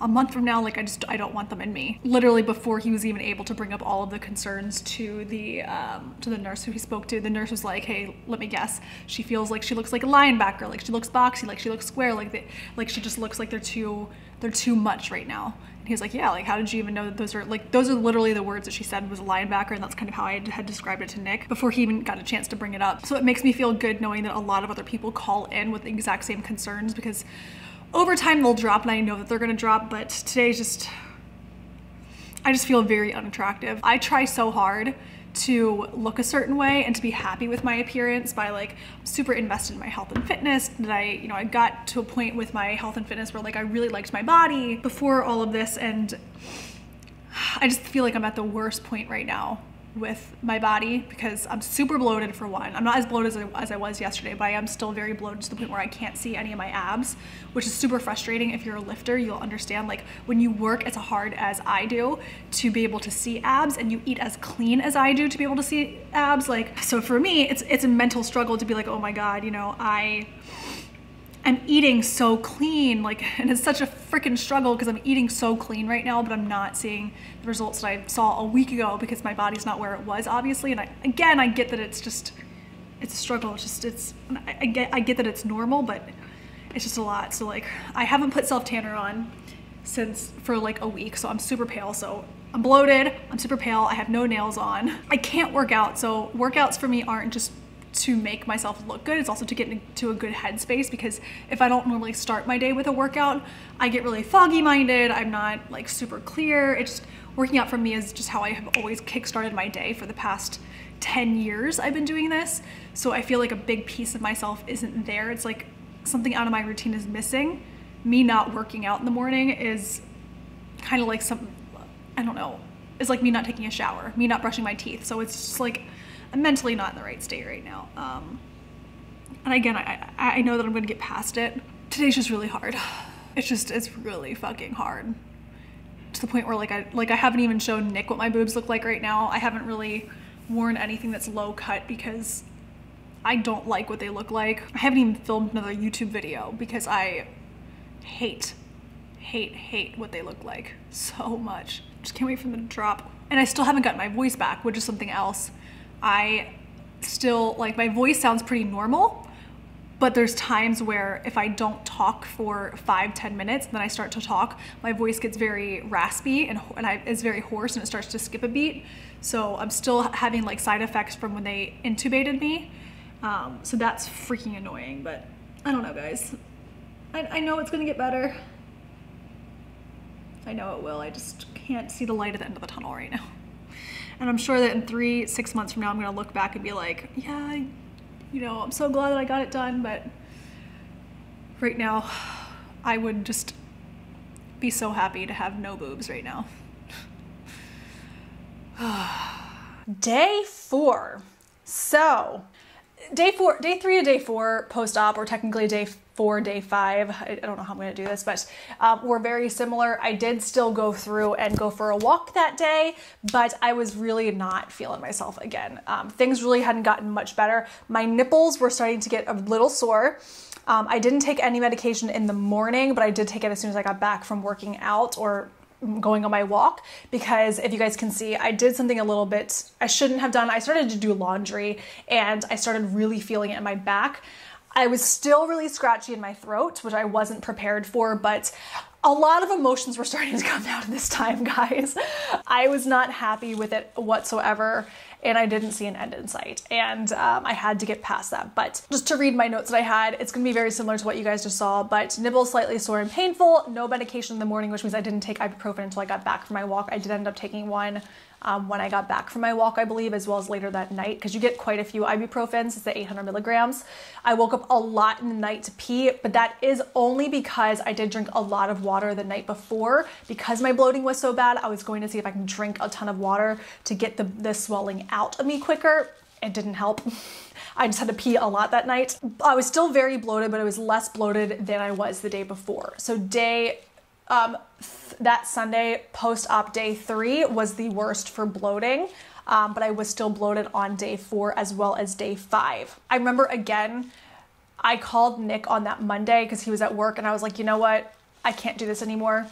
a month from now. Like, I just, I don't want them in me. Literally before he was even able to bring up all of the concerns to the, um, to the nurse who he spoke to, the nurse was like, hey, let me guess. She feels like she looks like a linebacker, like she looks boxy, like she looks square, like they, like she just looks like they're too, they're too much right now. And he was like, yeah, like, how did you even know that those are, like, those are literally the words that she said was a linebacker, and that's kind of how I had described it to Nick before he even got a chance to bring it up. So it makes me feel good knowing that a lot of other people call in with the exact same concerns because over time they'll drop and I know that they're gonna drop, but today's just, I just feel very unattractive. I try so hard to look a certain way and to be happy with my appearance by like super invested in my health and fitness that I you know I got to a point with my health and fitness where like I really liked my body before all of this and I just feel like I'm at the worst point right now with my body because I'm super bloated for one. I'm not as bloated as I, as I, was yesterday, but I am still very bloated to the point where I can't see any of my abs, which is super frustrating. If you're a lifter, you'll understand like when you work as hard as I do to be able to see abs and you eat as clean as I do to be able to see abs. Like, so for me, it's, it's a mental struggle to be like, oh my God, you know, I, I'm eating so clean, like, and it's such a freaking struggle because I'm eating so clean right now, but I'm not seeing the results that I saw a week ago because my body's not where it was, obviously. And I, again, I get that it's just, it's a struggle. It's just, it's, I, get, I get that it's normal, but it's just a lot. So like, I haven't put self tanner on since for like a week, so I'm super pale. So I'm bloated, I'm super pale, I have no nails on. I can't work out, so workouts for me aren't just to make myself look good. It's also to get into a good headspace because if I don't normally start my day with a workout, I get really foggy minded. I'm not like super clear. It's just working out for me is just how I have always kickstarted my day for the past 10 years I've been doing this. So I feel like a big piece of myself isn't there. It's like something out of my routine is missing. Me not working out in the morning is kind of like some, I don't know, it's like me not taking a shower, me not brushing my teeth. So it's just like, I'm mentally not in the right state right now. Um, and again, I, I know that I'm gonna get past it. Today's just really hard. It's just, it's really fucking hard. To the point where like I, like I haven't even shown Nick what my boobs look like right now. I haven't really worn anything that's low cut because I don't like what they look like. I haven't even filmed another YouTube video because I hate, hate, hate what they look like so much. Just can't wait for them to drop. And I still haven't gotten my voice back, which is something else. I still, like, my voice sounds pretty normal, but there's times where if I don't talk for five, ten minutes, then I start to talk, my voice gets very raspy and, and I, it's very hoarse and it starts to skip a beat. So I'm still having like side effects from when they intubated me. Um, so that's freaking annoying, but I don't know, guys. I, I know it's gonna get better. I know it will. I just can't see the light at the end of the tunnel right now. And I'm sure that in three, six months from now, I'm gonna look back and be like, yeah, you know, I'm so glad that I got it done. But right now, I would just be so happy to have no boobs right now. day four. So, day four, day three to day four post op, or technically day for day five. I, don't know how I'm going to do this, but um, we're very similar. I did still go through and go for a walk that day, but I was really not feeling myself again. Um, things really hadn't gotten much better. My nipples were starting to get a little sore. Um, I didn't take any medication in the morning, but I did take it as soon as I got back from working out or going on my walk because if you guys can see, I did something a little bit I shouldn't have done. I started to do laundry and I started really feeling it in my back. I was still really scratchy in my throat, which I wasn't prepared for, but a lot of emotions were starting to come out this time, guys. I was not happy with it whatsoever, and I didn't see an end in sight. And um, I had to get past that. But just to read my notes that I had, it's gonna be very similar to what you guys just saw, but nipples slightly sore and painful, no medication in the morning, which means I didn't take ibuprofen until I got back from my walk. I did end up taking one um, when I got back from my walk, I believe, as well as later that night, because you get quite a few ibuprofens. It's the 800 milligrams. I woke up a lot in the night to pee, but that is only because I did drink a lot of water the night before. Because my bloating was so bad, I was going to see if I can drink a ton of water to get the, the swelling out of me quicker. It didn't help. I just had to pee a lot that night. I was still very bloated, but I was less bloated than I was the day before. So day um, th- that Sunday post op day three was the worst for bloating. Um, but I was still bloated on day four as well as day five. I remember again, I called Nick on that Monday because he was at work and I was like, you know what? I can't do this anymore.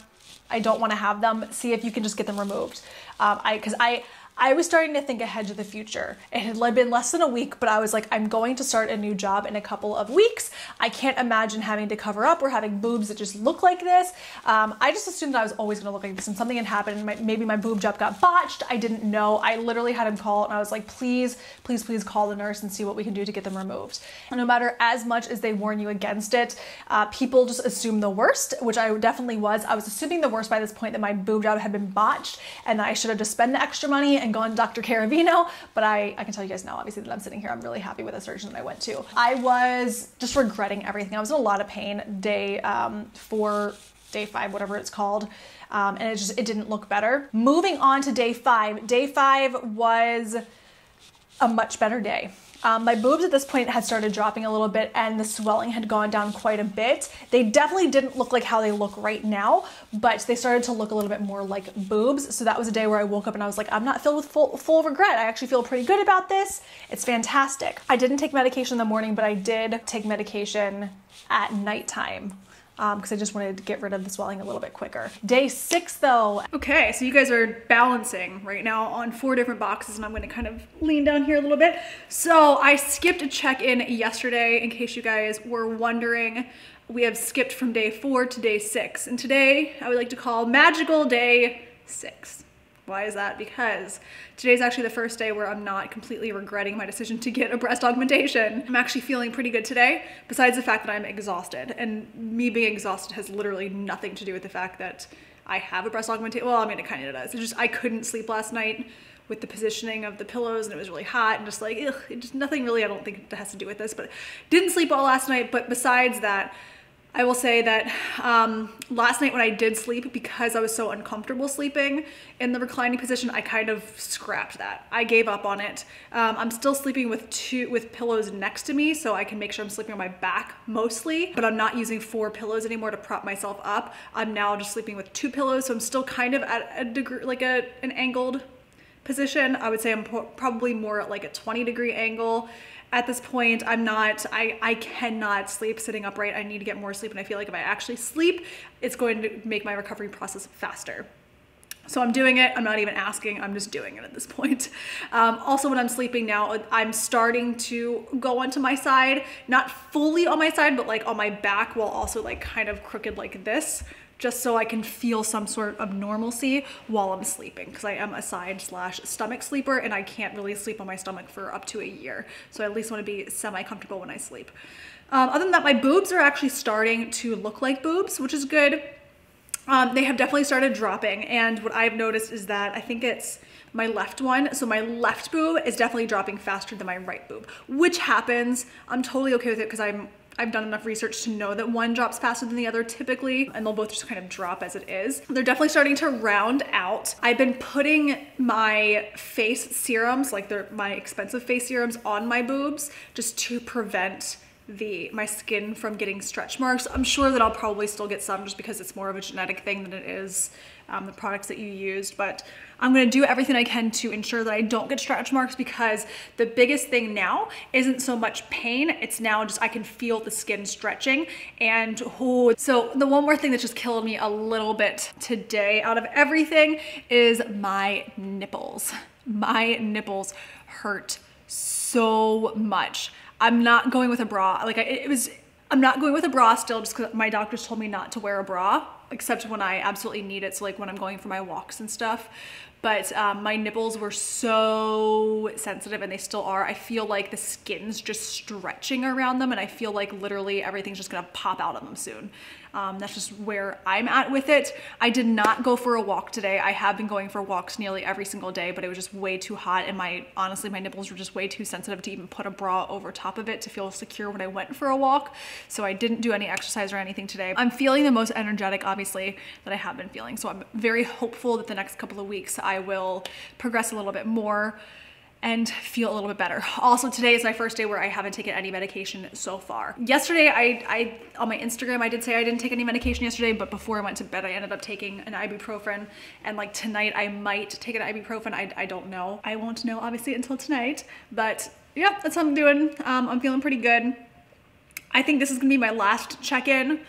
I don't want to have them. See if you can just get them removed. Um, I because I
I was starting to think ahead to the future. It had been less than a week, but I was like, I'm going to start a new job in a couple of weeks. I can't imagine having to cover up or having boobs that just look like this. Um, I just assumed that I was always going to look like this, and something had happened. My, maybe my boob job got botched. I didn't know. I literally had him call, and I was like, please, please, please call the nurse and see what we can do to get them removed. No matter as much as they warn you against it, uh, people just assume the worst, which I definitely was. I was assuming the worst by this point that my boob job had been botched, and I should have just spent the extra money and gone Dr. Ciaravino. But I, I can tell you guys now, obviously, that I'm sitting here, I'm really happy with the surgeon that I went to. I was just regretting everything. I was in a lot of pain day um, four, day five, whatever it's called. Um, and it just it didn't look better. Moving on to day five. Day five was a much better day. Um, my boobs at this point had started dropping a little bit and the swelling had gone down quite a bit. They definitely didn't look like how they look right now, but they started to look a little bit more like boobs. So that was a day where I woke up and I was like, I'm not filled with full, full regret. I actually feel pretty good about this. It's fantastic. I didn't take medication in the morning, but I did take medication at nighttime because um, I just wanted to get rid of the swelling a little bit quicker. Day six though.
Okay, so you guys are balancing right now on four different boxes and I'm gonna kind of lean down here a little bit. So I skipped a check-in yesterday in case you guys were wondering. We have skipped from day four to day six and today I would like to call magical day six. Why is that? Because today's actually the first day where I'm not completely regretting my decision to get a breast augmentation. I'm actually feeling pretty good today, besides the fact that I'm exhausted. And me being exhausted has literally nothing to do with the fact that I have a breast augmentation. Well, I mean, it kind of does. It's just I couldn't sleep last night with the positioning of the pillows and it was really hot and just like, ugh, just nothing really, I don't think it has to do with this, but didn't sleep all last night. But besides that, I will say that um, last night when I did sleep, because I was so uncomfortable sleeping in the reclining position, I kind of scrapped that. I gave up on it. Um, I'm still sleeping with two with pillows next to me, so I can make sure I'm sleeping on my back mostly. But I'm not using four pillows anymore to prop myself up. I'm now just sleeping with two pillows, so I'm still kind of at a degree, like a an angled position. I would say I'm probably more at like a 20 degree angle at this point i'm not i i cannot sleep sitting upright i need to get more sleep and i feel like if i actually sleep it's going to make my recovery process faster so I'm doing it. I'm not even asking. I'm just doing it at this point. Um, also, when I'm sleeping now, I'm starting to go onto my side, not fully on my side, but like on my back while also like kind of crooked like this just so I can feel some sort of normalcy while I'm sleeping because I am a side slash stomach sleeper and I can't really sleep on my stomach for up to a year. So I at least want to be semi-comfortable when I sleep. Um, other than that, my boobs are actually starting to look like boobs, which is good. Um, they have definitely started dropping and what I've noticed is that I think it's my left one. So my left boob is definitely dropping faster than my right boob, which happens. I'm totally okay with it because I'm I've done enough research to know that one drops faster than the other typically, and they'll both just kind of drop as it is. They're definitely starting to round out. I've been putting my face serums, like they're my expensive face serums on my boobs just to prevent the my skin from getting stretch marks. I'm sure that I'll probably still get some just because it's more of a genetic thing than it is um, the products that you used, but I'm gonna do everything I can to ensure that I don't get stretch marks because the biggest thing now isn't so much pain, it's now just I can feel the skin stretching and oh, so the one more thing that just killed me a little bit today out of everything is my nipples. My nipples hurt so much. I'm not going with a bra. Like I, it was, I'm not going with a bra still just because my doctors told me not to wear a bra except when I absolutely need it. So like when I'm going for my walks and stuff but um, my nipples were so sensitive and they still are. I feel like the skin's just stretching around them and I feel like literally everything's just gonna pop out of them soon. Um, that's just where I'm at with it. I did not go for a walk today. I have been going for walks nearly every single day, but it was just way too hot and my, honestly, my nipples were just way too sensitive to even put a bra over top of it to feel secure when I went for a walk. So I didn't do any exercise or anything today. I'm feeling the most energetic, obviously, that I have been feeling. So I'm very hopeful that the next couple of weeks I will progress a little bit more and feel a little bit better. Also, today is my first day where I haven't taken any medication so far. Yesterday, I, I on my Instagram, I did say I didn't take any medication yesterday, but before I went to bed, I ended up taking an ibuprofen. And like tonight, I might take an ibuprofen. I, I don't know. I won't know obviously until tonight, but yeah, that's what I'm doing. Um, I'm feeling pretty good. I think this is gonna be my last check-in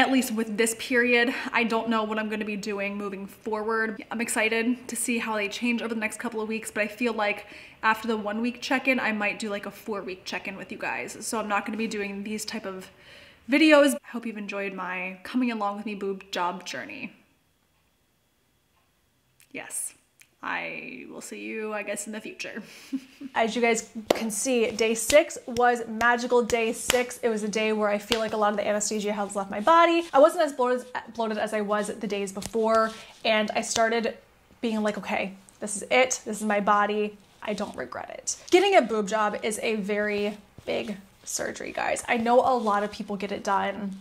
at least with this period. I don't know what I'm gonna be doing moving forward. I'm excited to see how they change over the next couple of weeks, but I feel like after the one week check-in, I might do like a four week check-in with you guys. So I'm not gonna be doing these type of videos. I hope you've enjoyed my coming along with me boob job journey. Yes. I will see you, I guess, in the future. As you guys can see, day six was magical day six. It was a day where I feel like a lot of the anesthesia has left my body. I wasn't as bloated, bloated as I was the days before, and I started being like, okay, this is it. This is my body. I don't regret it. Getting a boob job is a very big surgery, guys. I know a lot of people get it done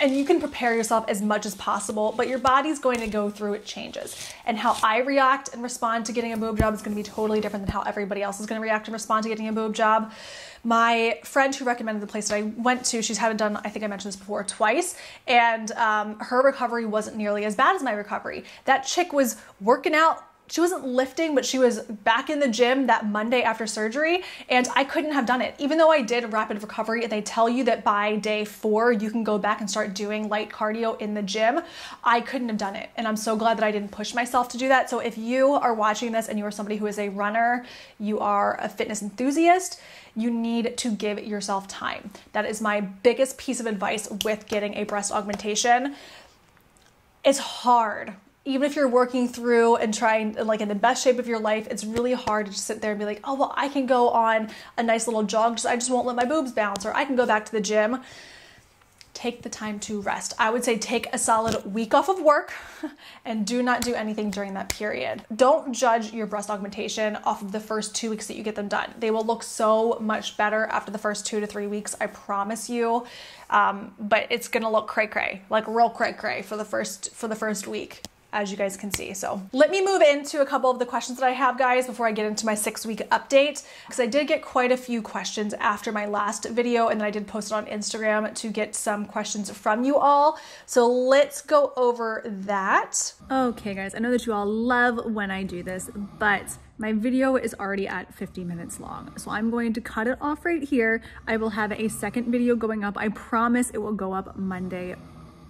and you can prepare yourself as much as possible, but your body's going to go through it changes. And how I react and respond to getting a boob job is going to be totally different than how everybody else is going to react and respond to getting a boob job. My friend who recommended the place that I went to, she's had it done, I think I mentioned this before, twice, and um, her recovery wasn't nearly as bad as my recovery. That chick was working out she wasn't lifting, but she was back in the gym that Monday after surgery, and I couldn't have done it. Even though I did rapid recovery, and they tell you that by day four, you can go back and start doing light cardio in the gym, I couldn't have done it. And I'm so glad that I didn't push myself to do that. So if you are watching this and you are somebody who is a runner, you are a fitness enthusiast, you need to give yourself time. That is my biggest piece of advice with getting a breast augmentation. It's hard even if you're working through and trying like in the best shape of your life it's really hard to just sit there and be like oh well i can go on a nice little jog. Just i just won't let my boobs bounce or i can go back to the gym. Take the time to rest. I would say take a solid week off of work and do not do anything during that period. Don't judge your breast augmentation off of the first two weeks that you get them done. They will look so much better after the first two to three weeks i promise you. Um, but it's gonna look cray cray like real cray cray for the first for the first week as you guys can see. So let me move into a couple of the questions that I have guys before I get into my six week update because I did get quite a few questions after my last video and then I did post it on Instagram to get some questions from you all. So let's go over that. Okay guys, I know that you all love when I do this, but my video is already at 50 minutes long, so I'm going to cut it off right here. I will have a second video going up. I promise it will go up Monday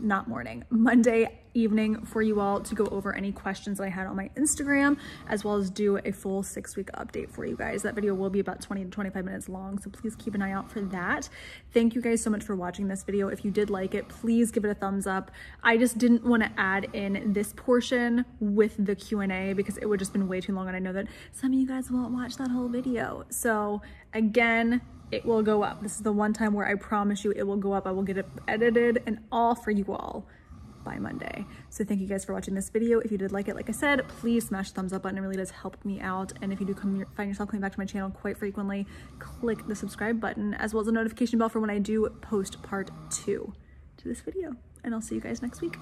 not morning, Monday evening for you all to go over any questions that I had on my Instagram, as well as do a full six week update for you guys. That video will be about 20 to 25 minutes long, so please keep an eye out for that. Thank you guys so much for watching this video. If you did like it, please give it a thumbs up. I just didn't want to add in this portion with the Q&A because it would just been way too long and I know that some of you guys won't watch that whole video. So again, it will go up. This is the one time where I promise you it will go up. I will get it edited and all for you all by Monday. So thank you guys for watching this video. If you did like it, like I said, please smash the thumbs up button. It really does help me out. And if you do come, find yourself coming back to my channel quite frequently, click the subscribe button as well as a notification bell for when I do post part two to this video. And I'll see you guys next week.